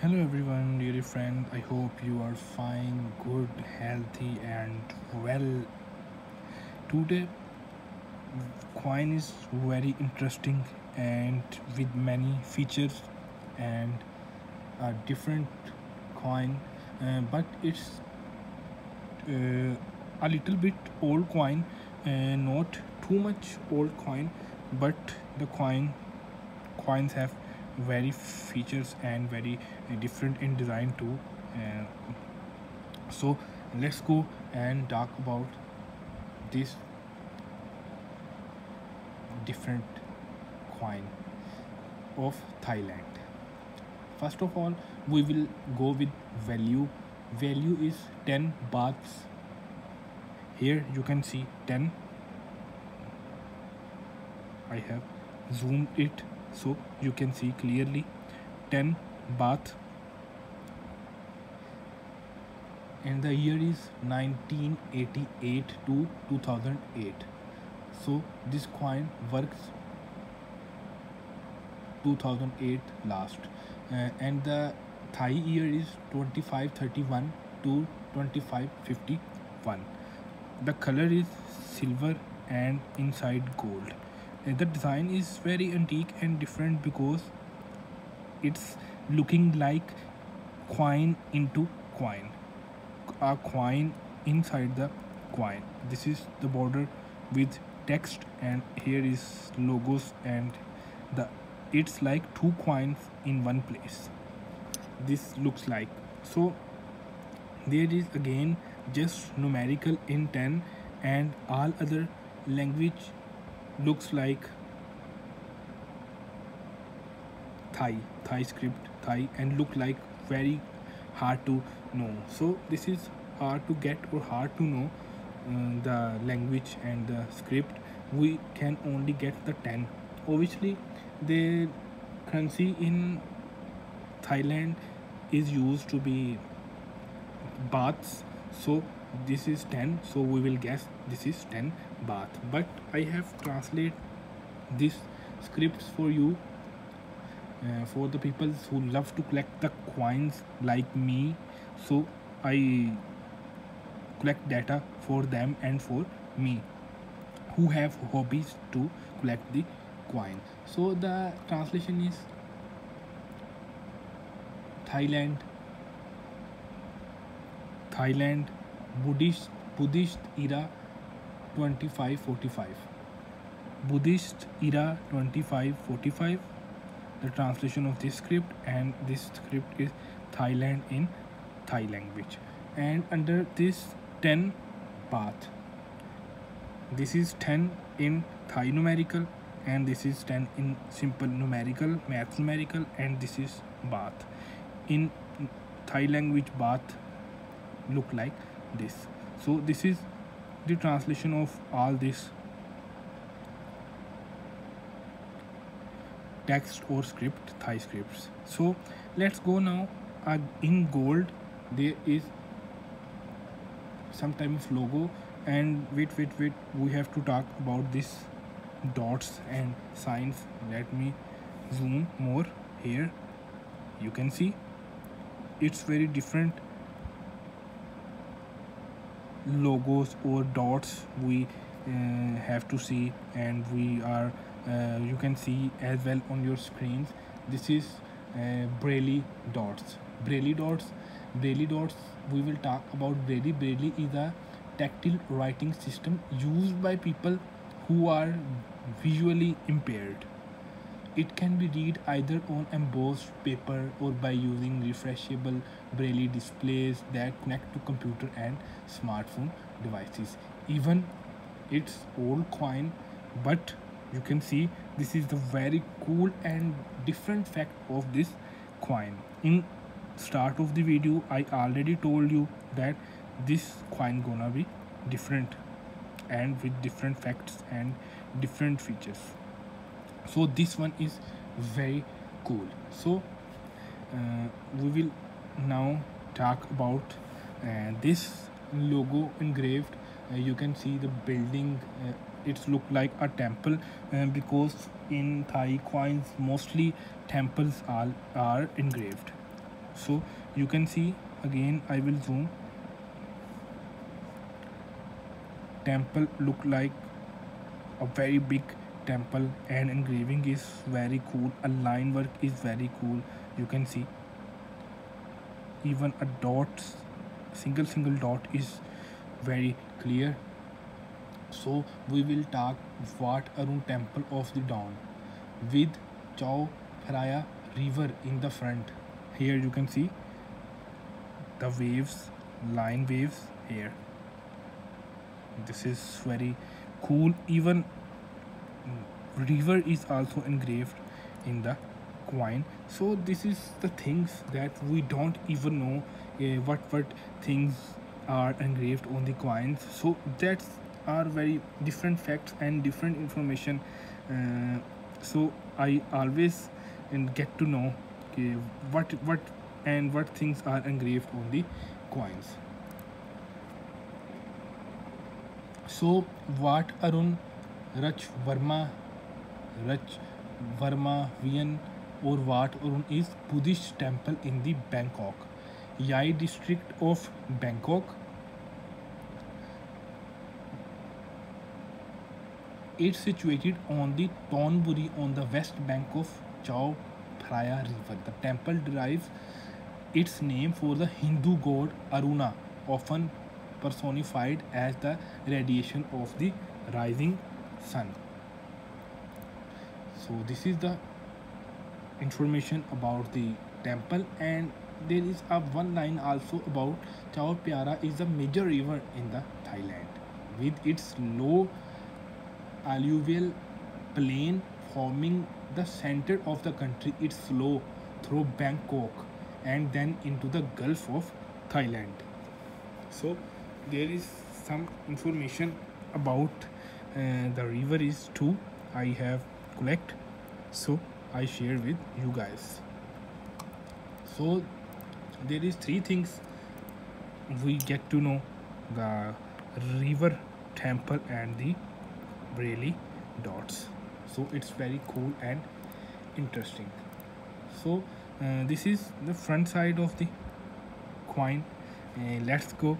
Hello everyone, dear friend. I hope you are fine, good, healthy, and well. Today, coin is very interesting and with many features and a different coin, uh, but it's uh, a little bit old coin, uh, not too much old coin, but the coin coins have very features and very different in design too. Uh, so let's go and talk about this different coin of thailand. First of all we will go with value. Value is 10 bahts here you can see 10 i have zoomed it so you can see clearly 10 bath. And the year is 1988 to 2008 so this coin works 2008 last. Uh, and the Thai year is 2531 to 2551 the color is silver and inside gold the design is very antique and different because it's looking like coin into coin. A coin inside the coin. This is the border with text and here is logos and the it's like two coins in one place. This looks like. So there is again just numerical in 10 and all other language looks like Thai, Thai script, Thai, and look like very hard to know. So this is hard to get or hard to know uh, the language and the script. We can only get the 10. Obviously, the currency in Thailand is used to be bahts. So this is 10. So we will guess this is 10 bath. But I have translate this scripts for you uh, for the people who love to collect the coins like me. So i collect data for them and for me who have hobbies to collect the coin. So the translation is thailand. Thailand buddhist buddhist era 2545 buddhist era 2545 the translation of this script and this script is Thailand in Thai language. And under this 10 baht this is 10 in Thai numerical and this is 10 in simple numerical math numerical and this is bath. in Thai language bath look like this. So this is the translation of all this text or script Thai scripts. So let's go now. Uh, in gold there is some type of logo and wait wait wait. We have to talk about this dots and signs. Let me zoom more here. You can see it's very different logos or dots we uh, have to see and we are uh, you can see as well on your screens. This is uh, braille dots. Braille dots braille dots we will talk about braille braille is a tactile writing system used by people who are visually impaired it can be read either on embossed paper or by using refreshable braille displays that connect to computer and smartphone devices. Even it's old coin but you can see this is the very cool and different fact of this coin. In start of the video i already told you that this coin gonna be different and with different facts and different features so this one is very cool. So uh, we will now talk about uh, this logo engraved. Uh, you can see the building uh, it's look like a temple uh, because in Thai coins mostly temples are, are engraved. So you can see again i will zoom. Temple look like a very big temple and engraving is very cool a line work is very cool you can see even a dot single single dot is very clear so we will talk Wat Arun Temple of the Dawn with Chao Phraya River in the front. Here you can see the waves, line waves here. This is very cool. Even river is also engraved in the coin. So this is the things that we don't even know uh, what what things are engraved on the coins. So that's are very different facts and different information uh, so i always and get to know okay, what what and what things are engraved on the coins so Wat Arun rach रच, Verma, vein, or Wat, Arun is Buddhist temple in the Bangkok. Yai district of Bangkok. It's situated on the Thonburi on the west bank of Chao Phraya river the temple drive its name for the Hindu god Aruna often personified as the radiation of the rising sun So this is the information about the temple and there is a one line also about Chao Phraya is a major river in the Thailand with its low alluvial plain forming the center of the country. It flows through Bangkok and then into the Gulf of Thailand. So there is some information about uh, the river is too I have collect so I share with you guys. So there is three things we get to know. The river temple and the Braille dots. So it's very cool and interesting. So uh, this is the front side of the coin. Uh, let's go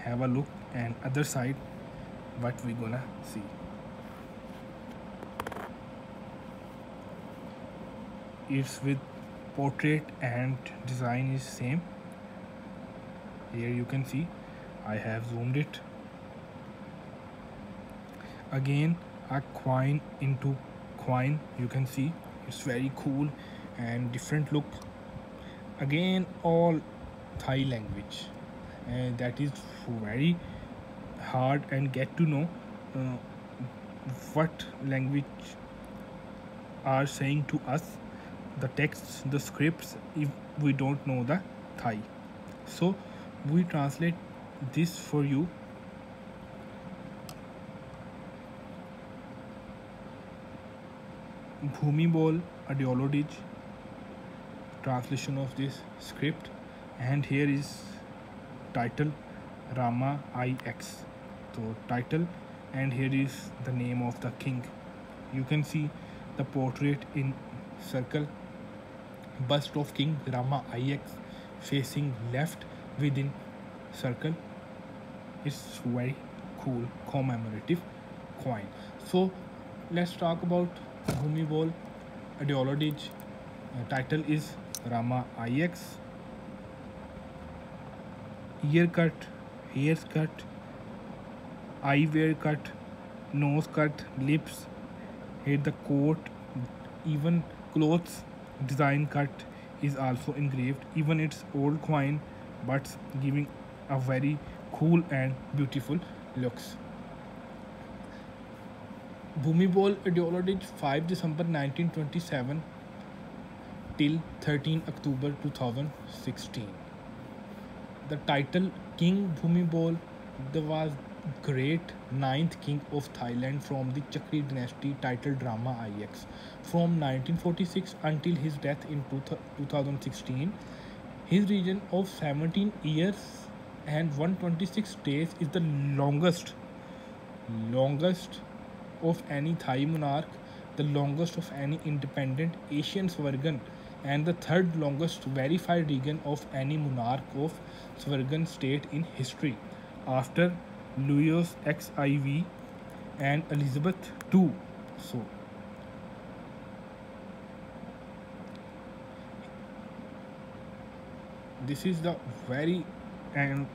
have a look and other side what we gonna see it's with portrait and design is same here you can see I have zoomed it. Again a coin into coin you can see it's very cool and different look. Again all Thai language and that is very hard and get to know uh, what language are saying to us the texts the scripts if we don't know the Thai. So we translate this for you. Bhumibol Adulyadej translation of this script. And here is title Rama IX so title and here is the name of the king. You can see the portrait in circle bust of king Rama IX facing left within circle. It's very cool commemorative coin. So let's talk about Bhumibol Adulyadej. Uh, title is Rama IX ear cut hairs cut eyewear cut nose cut lips here the coat even clothes design cut is also engraved even its old coin but giving a very cool and beautiful looks Bhumi Bhumibol Adulyadej 5 December 1927 till 13 October 2016. The title King Bhumibol the was great ninth king of Thailand from the Chakri dynasty titled Rama IX. From 1946 until his death in 2016, his reign of 17 years and 126 days is the longest longest of any Thai monarch, the longest of any independent Asian sovereign and the third longest verified reign of any monarch of Swagan state in history after Louis XIV and Elizabeth II. So this is the very and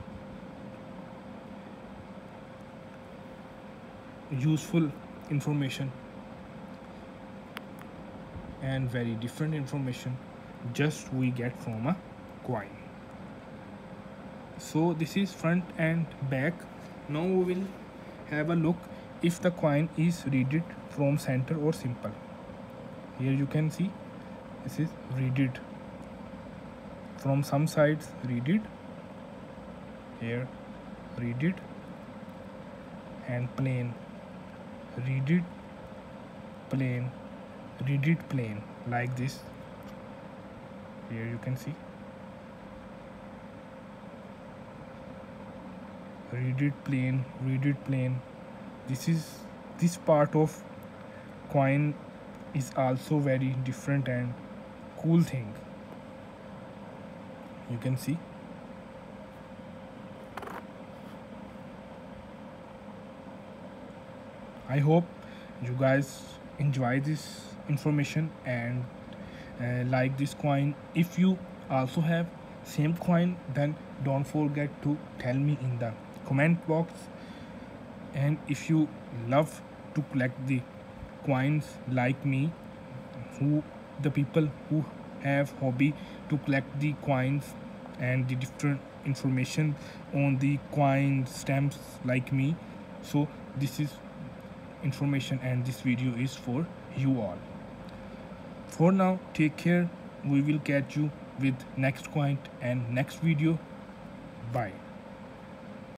useful information and very different information just we get from a coin. So this is front and back now we will have a look if the coin is read from center or simple. Here you can see this is read from some sides read it here read it and plain read it plain read it plain like this. Here you can see read it plain read it plain. This is this part of coin is also very different and cool thing. You can see. I hope you guys enjoy this information and uh, like this coin. If you also have same coin then don't forget to tell me in the comment box. And if you love to collect the coins like me who the people who have hobby to collect the coins and the different information on the coin stamps like me so this is information and this video is for you all. For now take care. We will catch you with next coin and next video. Bye